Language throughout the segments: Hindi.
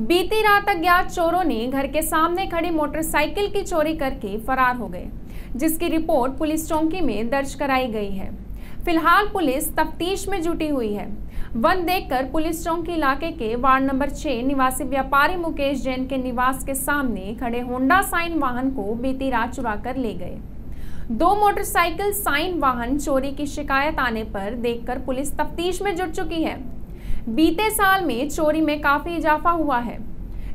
बीती रात अज्ञात चोरों ने घर के सामने खड़ी मोटरसाइकिल की चोरी करके फरार हो गए, जिसकी रिपोर्ट पुलिस चौकी में दर्ज कराई गई है। फ़िलहाल पुलिस तफ्तीश में जुटी हुई है। वन देखकर पुलिस चौकी इलाके के वार्ड नंबर 6 निवासी व्यापारी मुकेश जैन के निवास के सामने खड़े होंडा साइन वाहन को बीती रात चुरा कर ले गए। दो मोटरसाइकिल साइन वाहन चोरी की शिकायत आने पर देखकर पुलिस तफ्तीश में जुट चुकी है। बीते साल में चोरी में काफ़ी इजाफा हुआ है,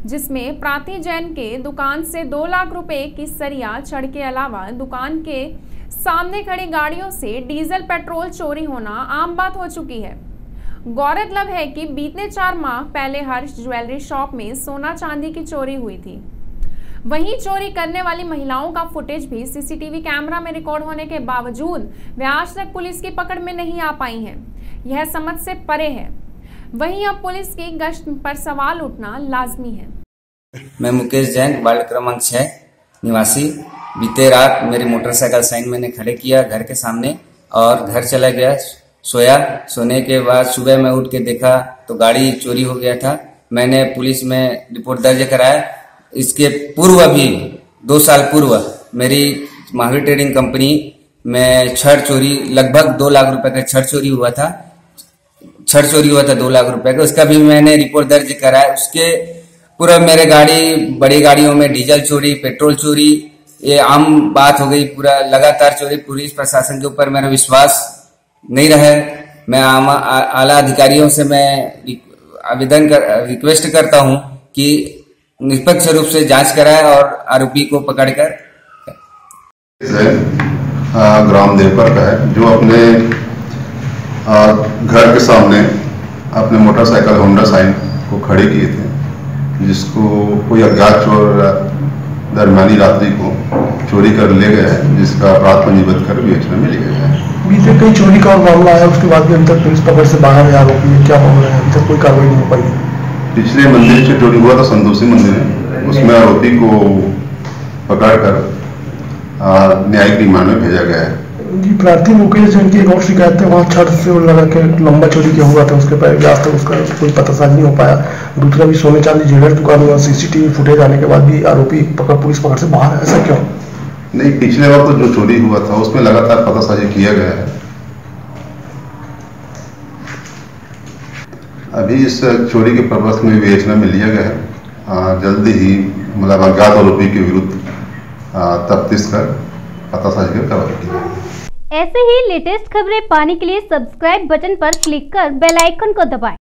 जिसमें प्राति जैन के दुकान से दो लाख रुपए की सरिया छड़ के अलावा दुकान के सामने खड़ी गाड़ियों से डीजल, पेट्रोल चोरी होना आम बात हो चुकी है। गौरतलब है कि बीते चार माह पहले हर्ष ज्वेलरी शॉप में सोना चांदी की चोरी हुई थी। वहीं चोरी करने वाली महिलाओं का फुटेज भी सीसीटीवी कैमरा में रिकॉर्ड होने के बावजूद वे आज तक पुलिस की पकड़ में नहीं आ पाई हैं। यह समझ से परे है। वहीं अब पुलिस की गश्त पर सवाल उठना लाजमी है। मैं मुकेश जैन वार्ड क्रमांक छह, निवासी। बीते रात मेरी मोटरसाइकिल साइन मैंने खड़े किया घर के सामने और घर चला गया। सोया। सोने के बाद सुबह मैं उठ के देखा तो गाड़ी चोरी हो गया था। मैंने पुलिस में रिपोर्ट दर्ज कराया। इसके पूर्व भी, दो साल पूर्व, मेरी महावीर ट्रेडिंग कंपनी में छठ चोरी, लगभग दो लाख रुपए का छठ चोरी हुआ था। छड़ चोरी हुआ था दो लाख रुपए का, उसका भी मैंने रिपोर्ट दर्ज कराया। उसके पूरा मेरे गाड़ी, बड़ी गाड़ियों में डीजल चोरी, पेट्रोल चोरी, ये आम बात हो गई पूरा, लगातार चोरी, पुलिस प्रशासन के ऊपर मेरा विश्वास नहीं रहे मैं आला अधिकारियों से मैं आवेदन कर, रिक्वेस्ट करता हूँ कि निष्पक्ष रूप से जाँच कराए और आरोपी को पकड़कर। ग्राम देवपर का है, जो अपने घर के सामने अपने मोटरसाइकिल होंडा साइन को खड़े किए थे जिसको कोई अज्ञात चोर दरमियानी रात्रि को चोरी कर ले गए हैं जिसका अपराध पंजीबद्ध कर बेचने में ले गए हैं। बीते कई चोरी का मामला आया उसके बाद भी अभी तक पुलिस पकड़ से बाहर है आरोपी क्या मामला है? अभी तक कोई कार्रवाई नहीं हो पाई। पिछले मंदिर से चोरी हुआ था संतोषी मंदिर है। उसमें आरोपी को पकड़कर न्यायिक रिमांड में भेजा गया है। जी प्रार्थी मुकेश जैन की एक और शिकायत है, वहाँ छठ से लगा के लंबा चोरी किया हुआ था, उसके पहले आज तक उसका कोई पता साज नहीं हो पाया। दूसरा भी सोने चांदी ज्वेलर दुकान हुआ सीसीटीवी फुटेज आने के बाद भी आरोपी पकड़ पुलिस पकड़ से बाहर ऐसा क्यों? नहीं, पिछले वक्त जो चोरी हुआ था, उसमें लगातार पतासाजी किया गया है। अभी इस चोरी के पर्पज में विवेचना में लिया गया है। जल्दी ही मतलब अज्ञात आरोपी के विरुद्ध तफ्तीश कर पता पतासाजी कर कार्रवाई की जाएगी ऐसे ही लेटेस्ट खबरें पाने के लिए सब्सक्राइब बटन पर क्लिक कर बेल आइकन को दबाएँ।